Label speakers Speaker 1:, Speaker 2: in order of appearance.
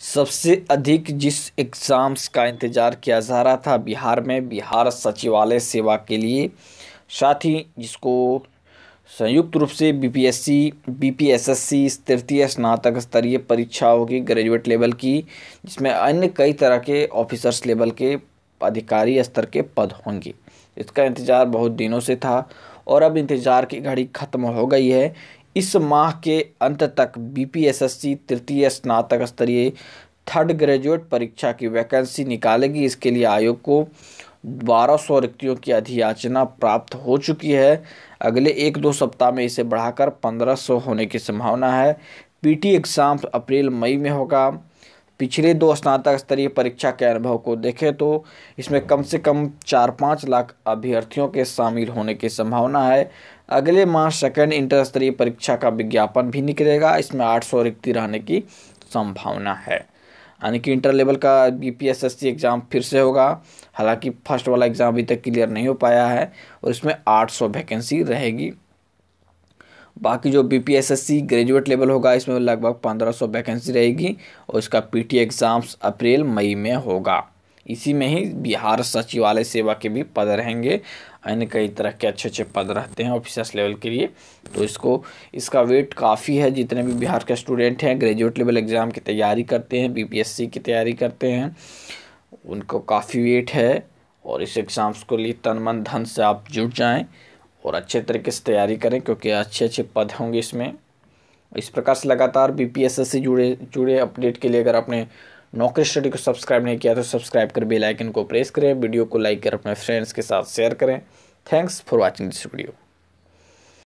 Speaker 1: सबसे अधिक जिस एग्ज़ाम्स का इंतज़ार किया जा रहा था बिहार में, बिहार सचिवालय सेवा के लिए, साथ ही जिसको संयुक्त रूप से बीपीएससी बीपीएसएससी तृतीय स्नातक स्तरीय परीक्षा होगी ग्रेजुएट लेवल की, जिसमें अन्य कई तरह के ऑफिसर्स लेवल के अधिकारी स्तर के पद होंगे। इसका इंतज़ार बहुत दिनों से था और अब इंतज़ार की घड़ी ख़त्म हो गई है। इस माह के अंत तक बीपीएसएससी तृतीय स्नातक स्तरीय थर्ड ग्रेजुएट परीक्षा की वैकेंसी निकालेगी। इसके लिए आयोग को बारह सौ रिक्तियों की अधियाचना प्राप्त हो चुकी है। अगले एक दो सप्ताह में इसे बढ़ाकर पंद्रह सौ होने की संभावना है। पीटी एग्ज़ाम अप्रैल मई में होगा। पिछले दो स्नातक स्तरीय परीक्षा के अनुभव को देखें तो इसमें कम से कम चार पाँच लाख अभ्यर्थियों के शामिल होने की संभावना है। अगले माह सेकेंड इंटर स्तरीय परीक्षा का विज्ञापन भी निकलेगा, इसमें आठ सौ रिक्ति रहने की संभावना है। यानी कि इंटर लेवल का B P S S C exam फिर से होगा। हालाँकि फ़र्स्ट वाला एग्ज़ाम अभी तक क्लियर नहीं हो पाया है और इसमें आठ सौ वैकेंसी रहेगी। बाकी जो B P S S C graduate level होगा, इसमें लगभग पंद्रह सौ वैकेंसी रहेगी और इसका पी टी एग्ज़ाम्स अप्रैल, मई में होगा। इसी में ही बिहार सचिवालय सेवा के भी पद रहेंगे। अन्य कई तरह के अच्छे अच्छे पद रहते हैं ऑफिसर्स लेवल के लिए। तो इसको, इसका वेट काफ़ी है, जितने भी बिहार के स्टूडेंट हैं ग्रेजुएट लेवल एग्ज़ाम की तैयारी करते हैं बीपीएससी की तैयारी करते हैं, उनको काफ़ी वेट है। और इस एग्ज़ाम्स को लिए तन मन धन से आप जुट जाएँ। और अच्छे तरीके से तैयारी करें, क्योंकि अच्छे अच्छे पद होंगे इसमें। इस प्रकार से लगातार बी पी एस एस से जुड़े जुड़े अपडेट के लिए अगर आपने नौकरी स्टडी को सब्सक्राइब नहीं किया तो सब्सक्राइब कर बेल आइकन को प्रेस करें, वीडियो को लाइक कर अपने फ्रेंड्स के साथ शेयर करें। Thanks for watching this video.